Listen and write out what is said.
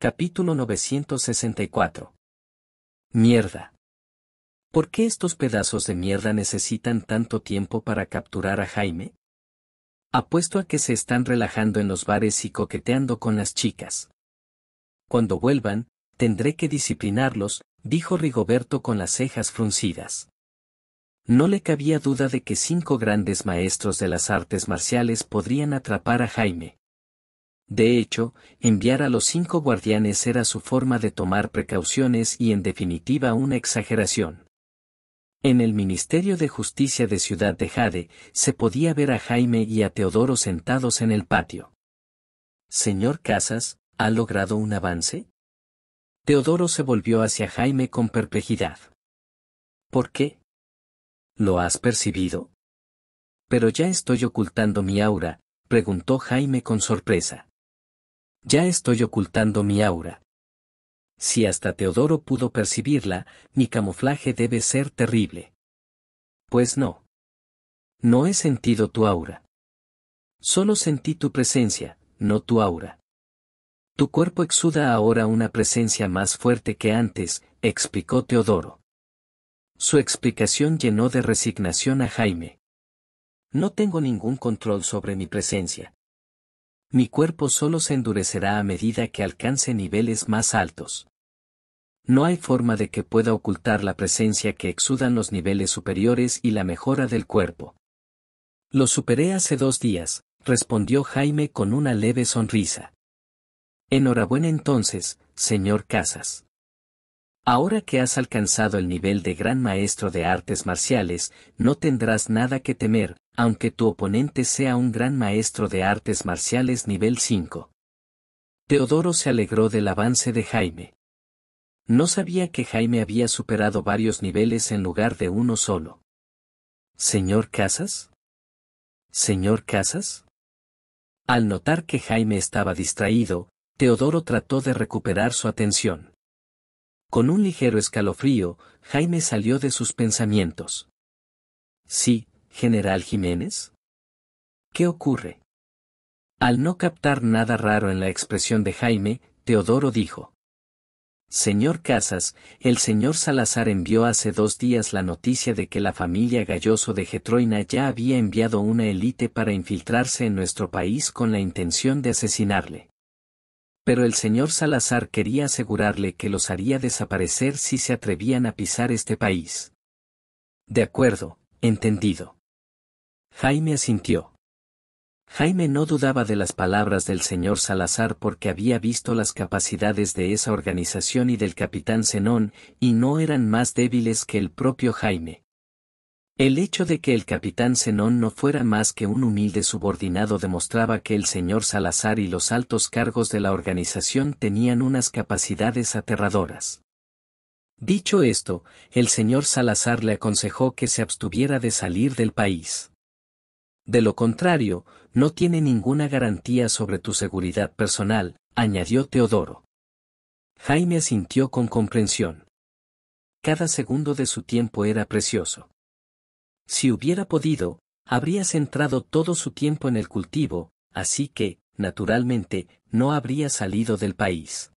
Capítulo 964. Mierda. ¿Por qué estos pedazos de mierda necesitan tanto tiempo para capturar a Jaime? Apuesto a que se están relajando en los bares y coqueteando con las chicas. Cuando vuelvan, tendré que disciplinarlos, dijo Rigoberto con las cejas fruncidas. No le cabía duda de que cinco grandes maestros de las artes marciales podrían atrapar a Jaime. De hecho, enviar a los cinco guardianes era su forma de tomar precauciones y en definitiva una exageración. En el Ministerio de Justicia de Ciudad de Jade, se podía ver a Jaime y a Teodoro sentados en el patio. Señor Casas, ¿ha logrado un avance? Teodoro se volvió hacia Jaime con perplejidad. ¿Por qué? ¿Lo has percibido? Pero ya estoy ocultando mi aura, preguntó Jaime con sorpresa. Ya estoy ocultando mi aura. Si hasta Teodoro pudo percibirla, mi camuflaje debe ser terrible. Pues no. No he sentido tu aura. Solo sentí tu presencia, no tu aura. Tu cuerpo exuda ahora una presencia más fuerte que antes, explicó Teodoro. Su explicación llenó de resignación a Jaime. No tengo ningún control sobre mi presencia. Mi cuerpo solo se endurecerá a medida que alcance niveles más altos. No hay forma de que pueda ocultar la presencia que exudan los niveles superiores y la mejora del cuerpo. Lo superé hace dos días, respondió Jaime con una leve sonrisa. Enhorabuena entonces, señor Casas. Ahora que has alcanzado el nivel de gran maestro de artes marciales, no tendrás nada que temer, aunque tu oponente sea un gran maestro de artes marciales nivel 5. Teodoro se alegró del avance de Jaime. No sabía que Jaime había superado varios niveles en lugar de uno solo. ¿Señor Casas? ¿Señor Casas? Al notar que Jaime estaba distraído, Teodoro trató de recuperar su atención. Con un ligero escalofrío, Jaime salió de sus pensamientos. Sí, General Jiménez? ¿Qué ocurre? Al no captar nada raro en la expresión de Jaime, Teodoro dijo. Señor Casas, el señor Salazar envió hace dos días la noticia de que la familia Galloso de Getroina ya había enviado una élite para infiltrarse en nuestro país con la intención de asesinarle. Pero el señor Salazar quería asegurarle que los haría desaparecer si se atrevían a pisar este país. De acuerdo, entendido. Jaime asintió. Jaime no dudaba de las palabras del señor Salazar porque había visto las capacidades de esa organización y del capitán Zenón, y no eran más débiles que el propio Jaime. El hecho de que el capitán Zenón no fuera más que un humilde subordinado demostraba que el señor Salazar y los altos cargos de la organización tenían unas capacidades aterradoras. Dicho esto, el señor Salazar le aconsejó que se abstuviera de salir del país. De lo contrario, no tiene ninguna garantía sobre tu seguridad personal, añadió Teodoro. Jaime asintió con comprensión. Cada segundo de su tiempo era precioso. Si hubiera podido, habría centrado todo su tiempo en el cultivo, así que, naturalmente, no habría salido del país.